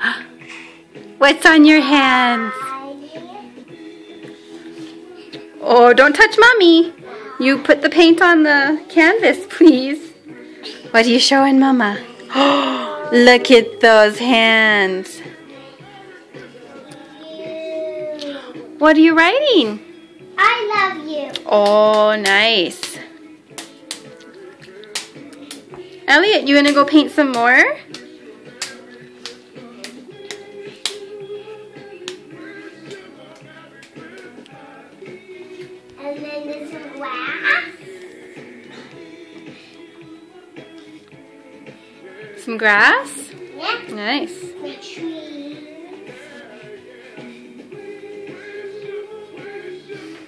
What's on your hands? Oh, don't touch mommy. You put the paint on the canvas, please. What are you showing mama? Oh, look at those hands. What are you writing? I love you. Oh, nice. Elliot, you gonna go paint some more? Some grass. Some grass? Yeah. Nice. The.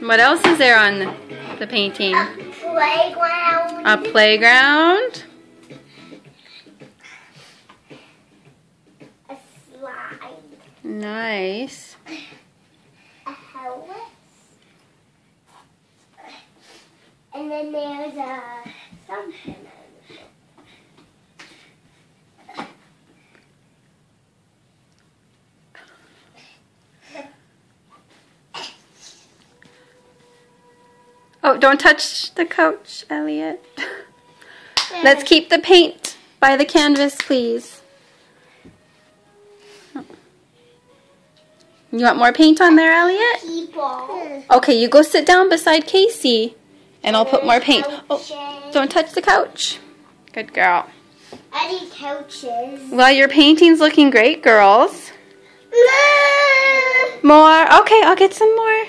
What else is there on the painting? Playground. A playground? A slide. Nice. A house. Then there's uh, a something. Oh, don't touch the couch, Elliot. Let's keep the paint by the canvas, please. You want more paint on there, Elliot? people. Okay, you go sit down beside Casey, and I'll put more paint. Oh, don't touch the couch. Good girl. Need couches. Well, your painting's looking great, girls. More? Okay, I'll get some more.